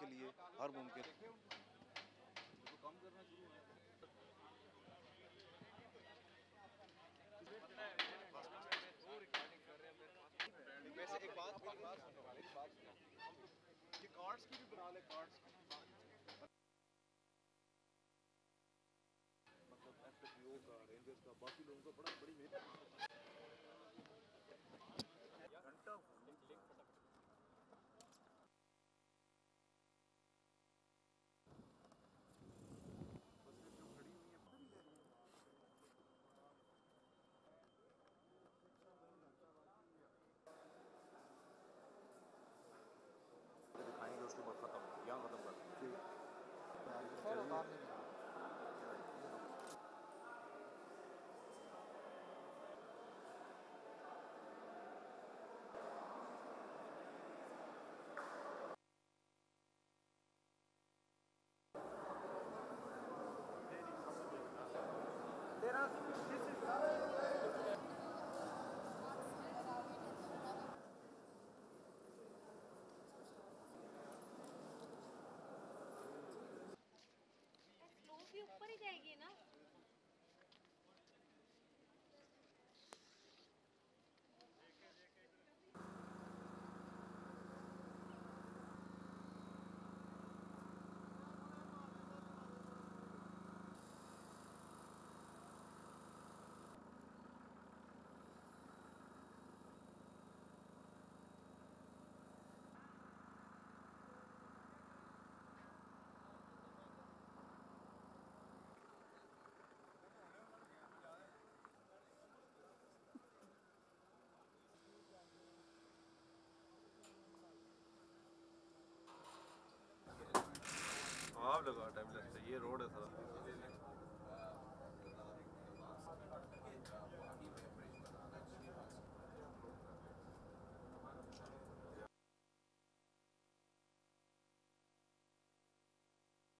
के लिए, हर मुमकिन। कार्ड्स की भी बना ले कार्ड्स मतलब का रेंजर्स का बाकी टाइम लगता है। ये रोड है सर।